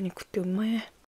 豚肉ってうまい